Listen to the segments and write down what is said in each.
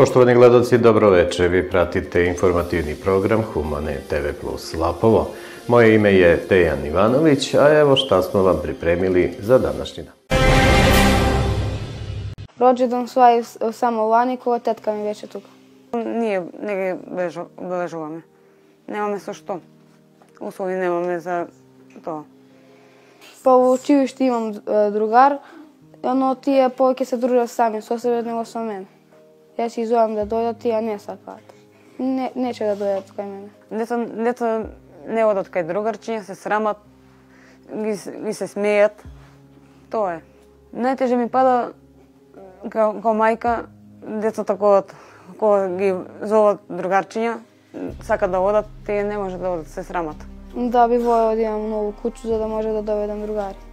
Poštovani gledalci, dobro veče. Vi pratite informativni program Humane TV Plus Lapovo. Moje ime je Dejan Ivanović, a evo šta smo vam pripremili za današnji dan. Rođendan svoje samo u Anikovo, tetka mi već je tuga. Nije не obeležavame. Nemаме sa što. Uslovi nemame za to. Pa u učilištu imam e, drugar, ono tije povijeke se druže sami, so sebe nego sa mene. Ja si zovem da dođe, tija ne sad Ne, neće da dođe kaj mene. Дето, дето не одат кај другарчиња, се срамат, ги, ги се смејат. Тоа е. Најтеже ми пада као, као мајка, децата кога, кога ги зоват другарчиња, сакат да одат, тие не може да одат, се срамат. Да, би волела да имам нову куќу за да може да доведам другари.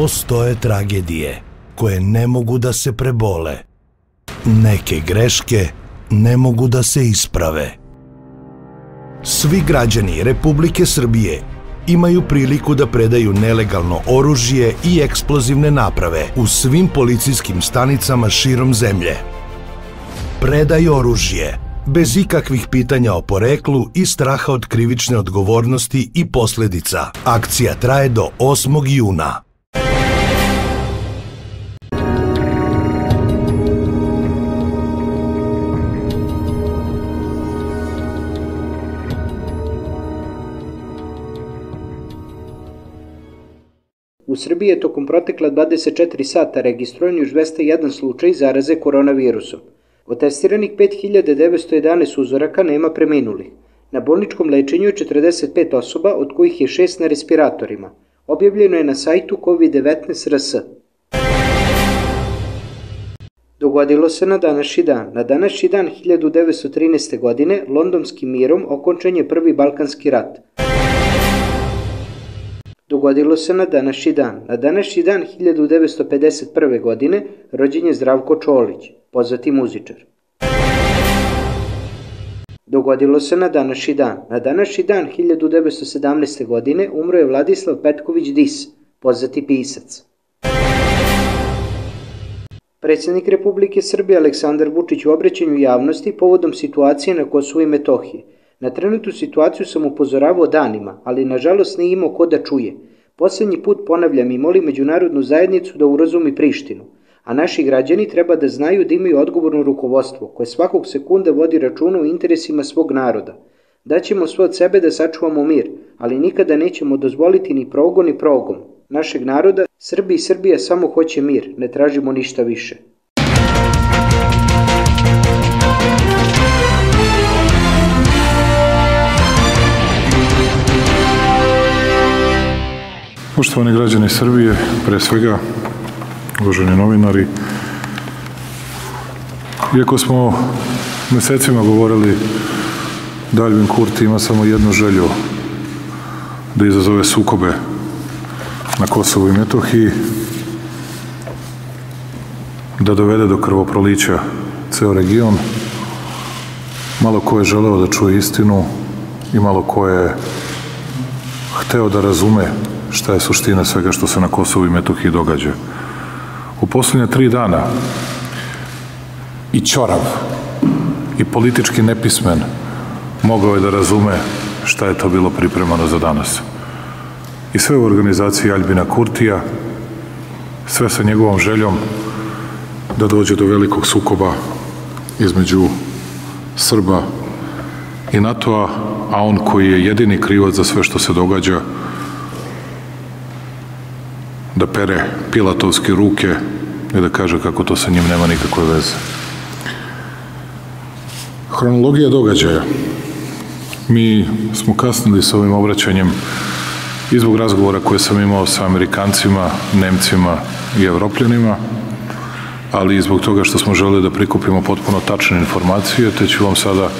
Postoje tragedije koje ne mogu da se prebole. Neke greške ne mogu da se isprave. Svi građani Republike Srbije imaju priliku da predaju nelegalno oružje i eksplozivne naprave u svim policijskim stanicama širom zemlje. Predaj oružje bez ikakvih pitanja o poreklu i straha od krivične odgovornosti i posledica. Akcija traje do 8. juna. U Srbiji je tokom protekla 24 sata registrovan još 201 slučaj zaraze koronavirusom. Od testiranih 5911 uzoraka nema preminulih. Na bolničkom lečenju je 45 osoba, od kojih je 6 na respiratorima. Objavljeno je na sajtu COVID-19 RS. Dogodilo se na današnji dan. Na današnji dan 1913. godine londonskim mirom okončan je prvi Balkanski rat. Dogodilo se na današnji dan. Na današnji dan 1951. godine rođen je Zdravko Čolić, poznati muzičar. Dogodilo se na današnji dan. Na današnji dan 1917. godine umro je Vladislav Petković Dis, poznati pisac. Predsjednik Republike Srbije Aleksandar Vučić u obraćanju javnosti povodom situacije na Kosovu i Metohiji. Na trenutnu situaciju sam upozoravao danima, ali nažalost nije imao ko da čuje. Poslednji put ponavljam i molim međunarodnu zajednicu da urazumi Prištinu – a naši građani treba da znaju da imaju odgovorno rukovodstvo koje svakog sekunda vodi računa o interesima svog naroda. Daćemo sve od sebe da sačuvamo mir, ali nikada nećemo dozvoliti ni progon ni progom našeg naroda. Srbi i Srbija samo hoće mir, ne tražimo ništa više. Poštovani građani Srbije, pre svega uvaženi novinari. Iako smo mesecima govorili da Albin Kurti ima samo jednu želju da izazove sukobe na Kosovu i Metohiji, da dovede do krvoprolića ceo region, malo ko je želeo da čuje istinu i malo ko je hteo da razume šta je suština svega što se na Kosovu i Metohiji događa u poslednje tri dana i čorav i politički nepismen mogao je da razume šta je to bilo pripremano za danas. I sve u organizaciji Albina Kurtija, sve sa njegovom željom da dođe do velikog sukoba između Srba i NATO-a, a on koji je jedini krivac za sve što se događa, da pere pilatovske ruke i da kaže kako to sa njim nema nikakve veze. Hronologija događaja. Mi smo kasnili sa ovim obraćanjem i zbog razgovora koje sam imao sa Amerikancima, Nemcima i Evropljanima, ali i zbog toga što smo želeli da prikupimo potpuno tačne informacije, te ću vam sada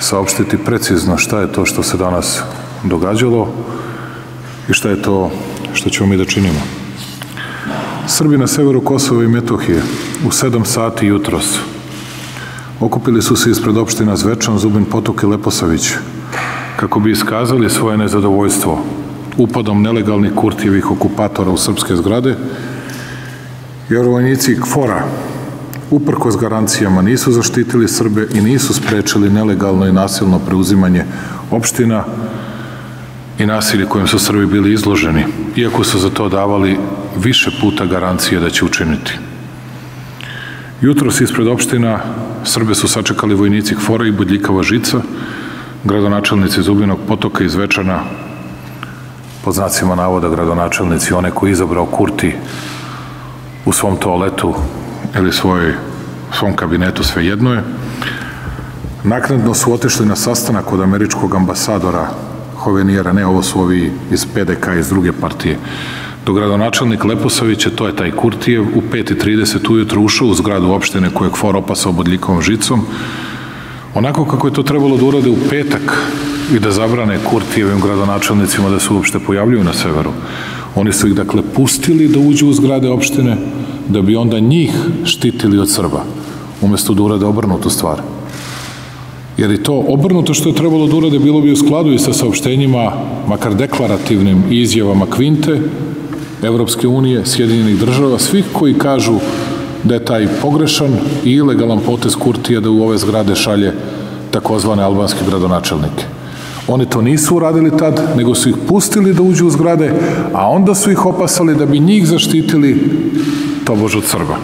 saopštiti precizno šta je to što se danas događalo i šta je to što ćemo mi da činimo. Srbi na severu Kosova i Metohije u 7 sati jutros. Okupili su se ispred opština Zvečan, Zubin Potok i Leposavić kako bi iskazali svoje nezadovoljstvo upadom nelegalnih kurtijevih okupatora u srpske zgrade, jer vojnici KFORA uprko s garancijama nisu zaštitili Srbe i nisu sprečili nelegalno i nasilno preuzimanje opština i nasilje kojem su Srbi bili izloženi, iako su za to davali više puta garancije da će učiniti. Jutros ispred opština Srbe su sačekali vojnici Hvora i Budljikava Žica, gradonačelnici Zubinog potoka iz Večana, pod znacima navoda gradonačelnici, one koji izabrao Kurti u svom toaletu ili svojoj, svom kabinetu, sve jedno je. Naknadno su otešli na sastanak od američkog ambasadora Hovenijera, ne ovo su ovi iz PDK, iz druge partije, do gradonačelnik Leposavića, to je taj Kurtijev, u 5.30 ujutro ušao u zgradu opštine koje je KFOR opasao bodljikovom žicom, onako kako je to trebalo da urade u petak i da zabrane Kurtijevim gradonačelnicima da se uopšte pojavljuju na severu. Oni su ih dakle pustili da uđu u zgrade opštine, da bi onda njih štitili od Srba, umesto da urade obrnutu stvar. Jer i to obrnuto što je trebalo da urade bilo bi u skladu i sa saopštenjima, makar deklarativnim izjavama Kvinte, Evropske unije, Sjedinjenih država, svih koji kažu da je taj pogrešan i ilegalan potez Kurtija da u ove zgrade šalje takozvane albanske gradonačelnike. Oni to nisu uradili tad, nego su ih pustili da uđu u zgrade, a onda su ih opasali da bi njih zaštitili tobož od Srba.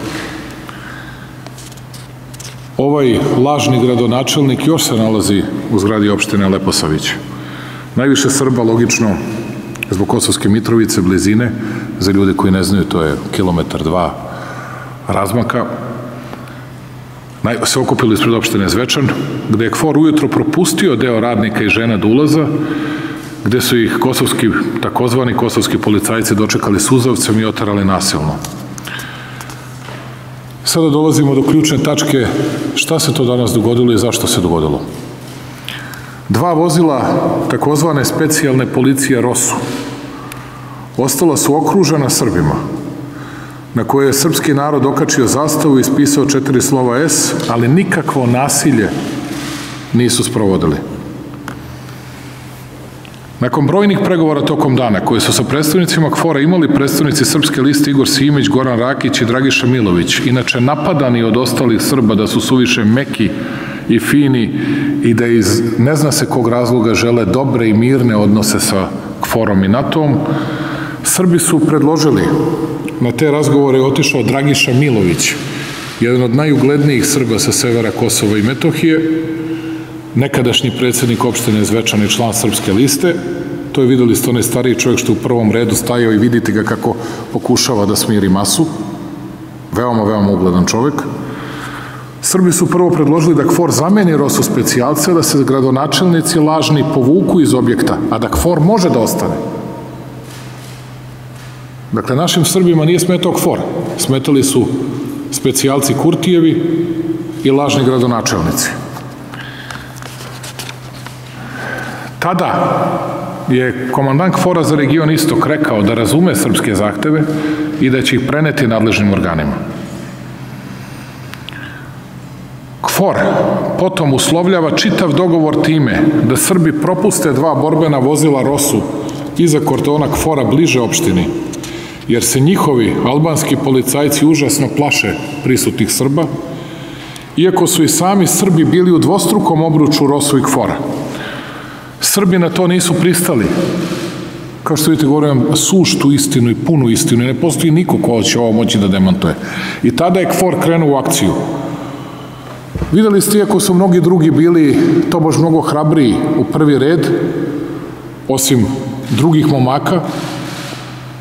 Ovaj lažni gradonačelnik još se nalazi u zgradi opštine Leposavić. Najviše Srba, logično, zbog Kosovske Mitrovice, blizine, za ljude koji ne znaju, to je kilometar dva razmaka. se okupili ispred opštine Zvečan, gde je KFOR ujutro propustio deo radnika i žena do ulaza, gde su ih kosovski, takozvani kosovski policajci dočekali suzavcem i otarali nasilno. Sada dolazimo do ključne tačke šta se to danas dogodilo i zašto se dogodilo. Dva vozila takozvane specijalne policije Rosu ostala su okružena Srbima, na koje je srpski narod okačio zastavu i ispisao četiri slova S, ali nikakvo nasilje nisu sprovodili. Nakon brojnih pregovora tokom dana, koje su sa predstavnicima KFOR-a imali predstavnici Srpske liste Igor Simić, Goran Rakić i Dragiša Milović, inače napadani od ostalih Srba da su suviše meki i fini i da iz ne zna se kog razloga žele dobre i mirne odnose sa KFOR-om i NATO-om, Srbi su predložili, na te razgovore je otišao Dragiša Milović, jedan od najuglednijih Srba sa severa Kosova i Metohije, nekadašnji predsednik opštine Zvečan i član Srpske liste, to je videli ste onaj stariji čovjek što u prvom redu stajao i vidite ga kako pokušava da smiri masu, veoma, veoma ugledan čovjek. Srbi su prvo predložili da KFOR zameni Rosu specijalce, da se gradonačelnici lažni povuku iz objekta, a da KFOR može da ostane. Dakle, našim Srbima nije smetao KFOR, smetali su specijalci Kurtijevi i lažni gradonačelnici. Tada je komandant KFOR-a za region Istok rekao da razume srpske zahteve i da će ih preneti nadležnim organima. KFOR potom uslovljava čitav dogovor time da Srbi propuste dva borbena vozila Rosu iza kortona KFOR-a bliže opštini, jer se njihovi albanski policajci užasno plaše prisutnih Srba, iako su i sami Srbi bili u dvostrukom obruču Rosu i KFOR-a. Srbi na to nisu pristali. Kao što vidite, govorim suštu istinu i punu istinu. Ne postoji niko ko će ovo moći da demantuje. I tada je KFOR krenuo u akciju. Videli ste, iako su mnogi drugi bili tobož mnogo hrabriji u prvi red, osim drugih momaka,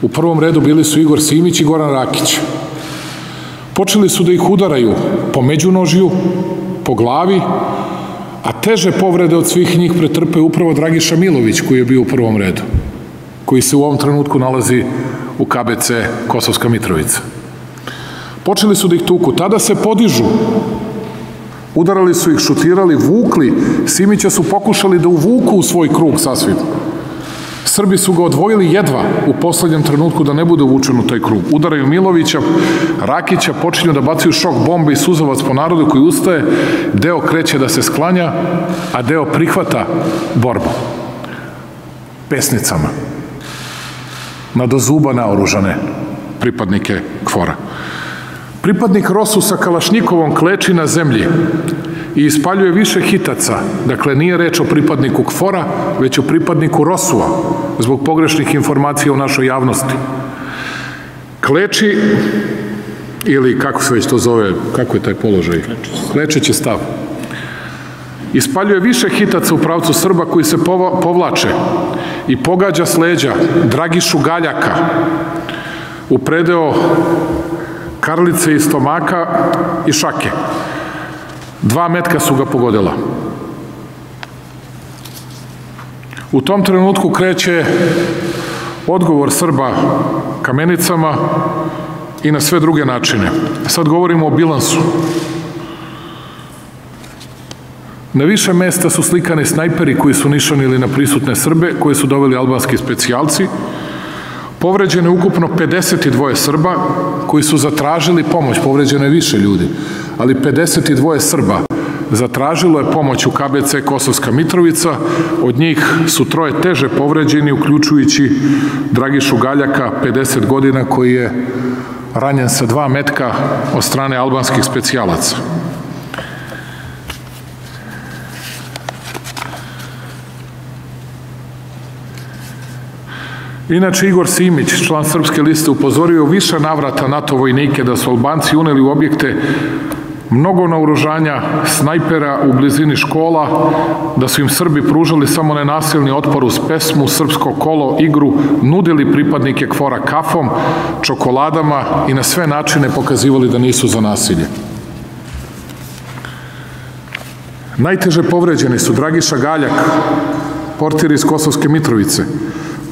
u prvom redu bili su Igor Simić i Goran Rakić. Počeli su da ih udaraju po međunožju, po glavi, a teže povrede od svih njih pretrpe upravo Dragiša Milović koji je bio u prvom redu, koji se u ovom trenutku nalazi u KBC Kosovska Mitrovica. Počeli su da ih tuku, tada se podižu, udarali su ih, šutirali, vukli, Simića su pokušali da uvuku u svoj krug sasvim. Srbi su ga odvojili jedva u poslednjem trenutku da ne bude uvučen u taj krug. Udaraju Milovića, Rakića, počinju da bacaju šok bombe i suzavac po narodu koji ustaje, deo kreće da se sklanja, a deo prihvata borbu. Pesnicama. Na do zuba naoružane pripadnike kvora. Pripadnik Rosu sa Kalašnjikovom kleči na zemlji i ispaljuje više hitaca. Dakle, nije reč o pripadniku KFOR-a, već o pripadniku Rosua, zbog pogrešnih informacija u našoj javnosti. Kleči, ili kako se već to zove, kako je taj položaj? Klečeći stav. Ispaljuje više hitaca u pravcu Srba koji se povlače i pogađa s leđa Dragišu Galjaka u predeo karlice i stomaka i šake. Dva metka su ga pogodila. U tom trenutku kreće odgovor Srba kamenicama i na sve druge načine. Sad govorimo o bilansu. Na više mesta su slikani snajperi koji su nišanili na prisutne Srbe, koje su doveli albanski specijalci, Povređeno je ukupno 52 Srba koji su zatražili pomoć, povređeno je više ljudi, ali 52 Srba zatražilo je pomoć u KBC Kosovska Mitrovica, od njih su troje teže povređeni, uključujući Dragišu Galjaka, 50 godina, koji je ranjen sa dva metka od strane albanskih specijalaca. Inače, Igor Simić, član Srpske liste, upozorio više navrata NATO vojnike da su Albanci uneli u objekte mnogo naoružanja, snajpera u blizini škola, da su im Srbi pružali samo nenasilni otpor uz pesmu, srpsko kolo, igru, nudili pripadnike kvora kafom, čokoladama i na sve načine pokazivali da nisu za nasilje. Najteže povređeni su Dragiša Galjak, portir iz Kosovske Mitrovice,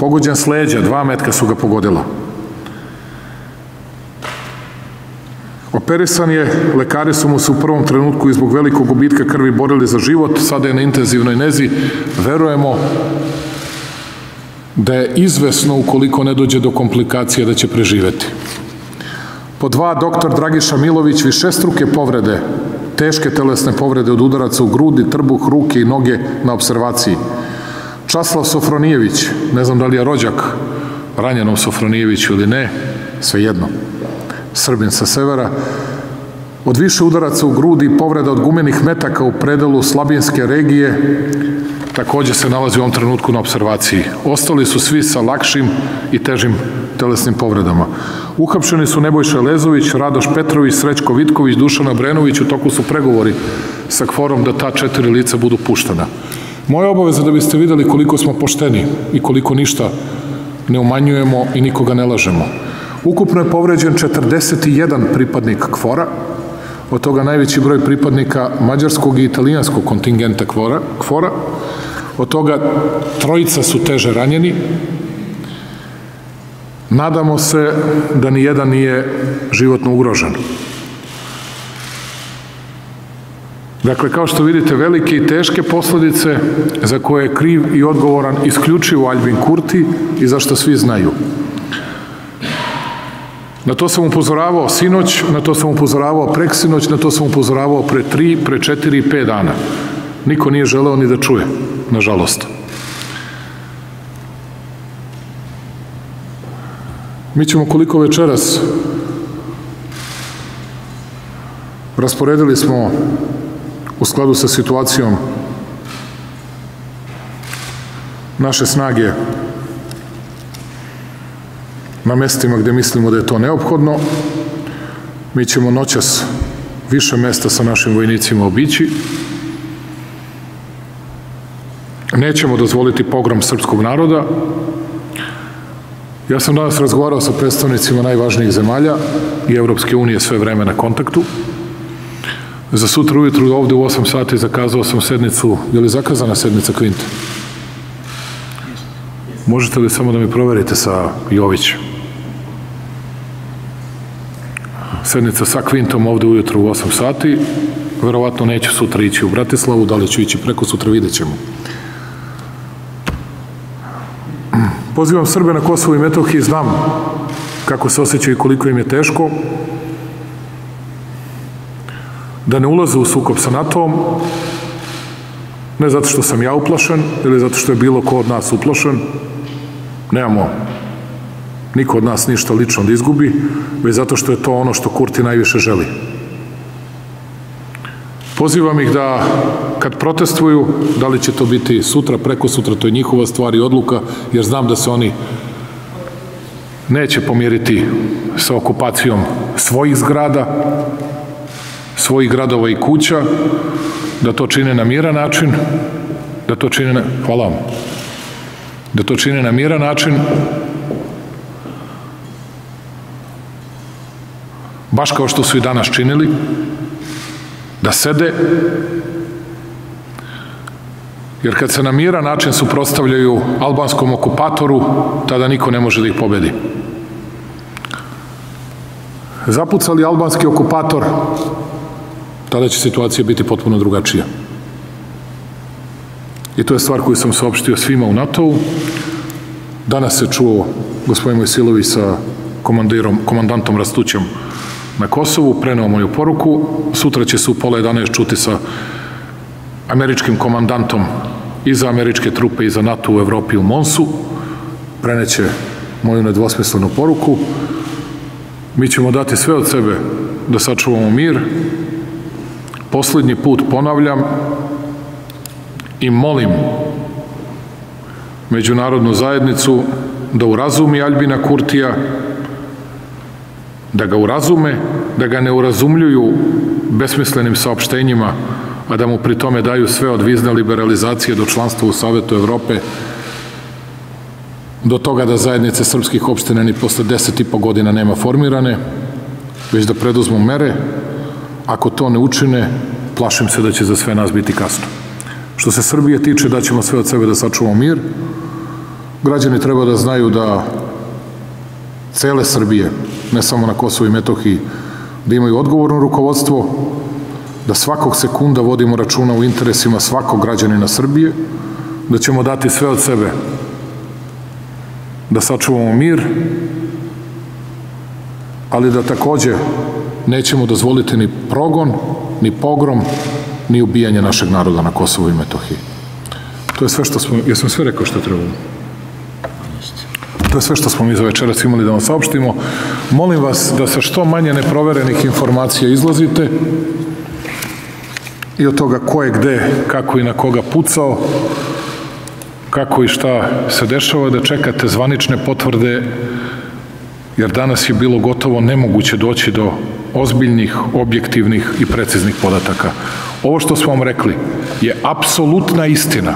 pogođen s leđa, dva metka su ga pogodila. Operisan je, lekari su mu se u prvom trenutku i zbog velikog gubitka krvi borili za život, sada je na intenzivnoj nezi. Verujemo da je izvesno, ukoliko ne dođe do komplikacija, da će preživeti. Po dva, doktor Dragiša Milović, višestruke povrede, teške telesne povrede od udaraca u grudi, trbuh, ruke i noge na observaciji. Časlav Sofronijević, ne znam da li je rođak ranjenom Sofronijeviću ili ne, svejedno. Srbin sa severa, od više udaraca u grudi i povreda od gumenih metaka u predelu slabinske regije, takođe se nalazi u ovom trenutku na observaciji. Ostali su svi sa lakšim i težim telesnim povredama. Uhapšeni su Nebojša Lezović, Radoš Petrović, Srećko Vitković, Dušana Brenović, u toku su pregovori sa kvorom da ta četiri lica budu puštena. Moja obaveza da biste videli koliko smo pošteni i koliko ništa ne umanjujemo i nikoga ne lažemo. Ukupno je povređen 41 pripadnik kvora, od toga najveći broj pripadnika mađarskog i italijanskog kontingenta kvora, kvora od toga trojica su teže ranjeni, Nadamo se da ni jedan nije životno ugrožen. Dakle, kao što vidite, velike i teške posledice za koje je kriv i odgovoran isključivo Albin Kurti i za što svi znaju. Na to sam upozoravao sinoć, na to sam upozoravao preksinoć, na to sam upozoravao pre tri, pre četiri i pet dana. Niko nije želeo ni da čuje, nažalost. Mi ćemo koliko večeras rasporedili smo u skladu sa situacijom naše snage na mestima gde mislimo da je to neophodno. Mi ćemo noćas više mesta sa našim vojnicima obići. Nećemo dozvoliti pogrom srpskog naroda, Ja sam danas razgovarao sa predstavnicima najvažnijih zemalja i Evropske unije sve vreme na kontaktu. Za sutra ujutru ovde u 8 sati zakazao sam sednicu, je li zakazana sednica Kvinte? Možete li samo da mi proverite sa Jovićem? Sednica sa Kvintom ovde ujutru u 8 sati. Verovatno neću sutra ići u Bratislavu, da li ću ići preko sutra, vidjet ćemo. Pozivam Srbe na Kosovo i Metohiji, znam kako se osjećaju i koliko im je teško, da ne ulaze u sukob sa NATO-om, ne zato što sam ja uplašen ili zato što je bilo ko od nas uplašen, nemamo niko od nas ništa lično da izgubi, već zato što je to ono što Kurti najviše želi. Pozivam ih da kad protestuju, da li će to biti sutra, preko sutra, to je njihova stvar i odluka, jer znam da se oni neće pomiriti sa okupacijom svojih zgrada, svojih gradova i kuća, da to čine na miran način, da to čine na, hvala vam, da to čine na miran način, baš kao što su i danas činili, da sede, jer kad se na miran način suprostavljaju albanskom okupatoru, tada niko ne može da ih pobedi. Zapucali albanski okupator, tada će situacija biti potpuno drugačija. I to je stvar koju sam saopštio svima u NATO-u. Danas se čuo gospodin Mojsilović sa komandantom Rastućem na Kosovu, preneo moju poruku. Sutra će se u pola 11 čuti sa američkim komandantom i za američke trupe i za NATO u Evropi u Monsu. Preneće moju nedvosmislenu poruku. Mi ćemo dati sve od sebe da sačuvamo mir. Poslednji put ponavljam i molim međunarodnu zajednicu da urazumi Albina Kurtija, da ga urazume, da ga ne urazumljuju besmislenim saopštenjima, a da mu pri tome daju sve od vizne liberalizacije do članstva u Savetu Evrope, do toga da zajednice srpskih opština ni posle deset i po godina nema formirane, već da preduzmu mere. Ako to ne učine, plašim se da će za sve nas biti kasno. Što se Srbije tiče, da ćemo sve od sebe da sačuvamo mir. Građani treba da znaju da cele Srbije, ne samo na Kosovo i Metohiji, da imaju odgovorno rukovodstvo, da svakog sekunda vodimo računa u interesima svakog građanina Srbije, da ćemo dati sve od sebe da sačuvamo mir, ali da takođe nećemo dozvoliti ni progon, ni pogrom, ni ubijanje našeg naroda na Kosovu i Metohiji. To je sve što smo, jesam sve rekao što trebamo? To je sve što smo mi za večeras imali da vam saopštimo. Molim vas da sa što manje neproverenih informacija izlazite i od toga ko je gde, kako i na koga pucao, kako i šta se dešava, da čekate zvanične potvrde, jer danas je bilo gotovo nemoguće doći do ozbiljnih, objektivnih i preciznih podataka. Ovo što smo vam rekli je apsolutna istina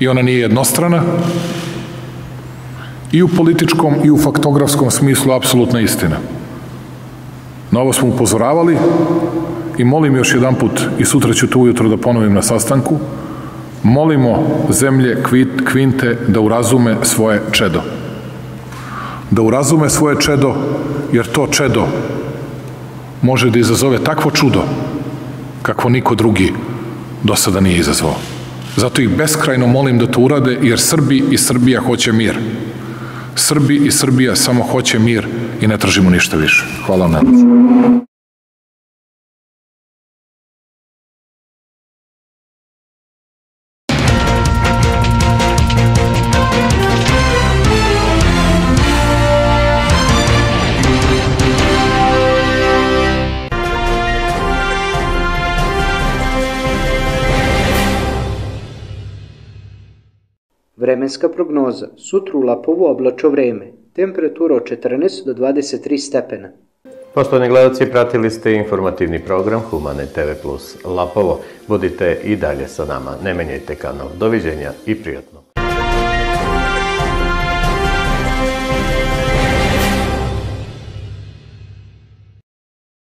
i ona nije jednostrana i u političkom i u faktografskom smislu apsolutna istina. Na ovo smo upozoravali i molim još jedan put i sutra ću to ujutro da ponovim na sastanku, molimo zemlje kvinte da urazume svoje čedo. Da urazume svoje čedo, jer to čedo može da izazove takvo čudo kakvo niko drugi do sada nije izazvao. Zato ih beskrajno molim da to urade, jer Srbi i Srbija hoće mir. Srbi i Srbija samo hoće mir i ne tražimo ništa više. Hvala vam. Vremenska prognoza. Sutra u Lapovu oblačo vreme. Temperatura od 14 do 23 stepena. Poštovani gledalci, pratili ste informativni program Humane TV Plus Lapovo. Budite i dalje sa nama. Ne menjajte kanal. Doviđenja i prijatno.